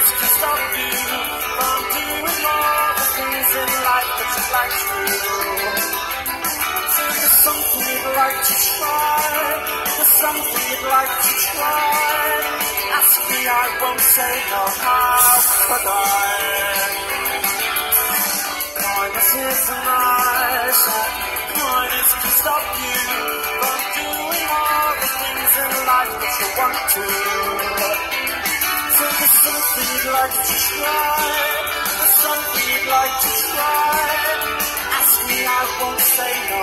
tries can stop you from doing all the things in life that you like to do. So there's something you'd like to try, there's something you'd like to try. Ask me, I won't say no, how could I? Kindness is nice. kindness can stop you from doing all the things in life that you want to like to try. Something you'd like to try. Ask me, I won't say no.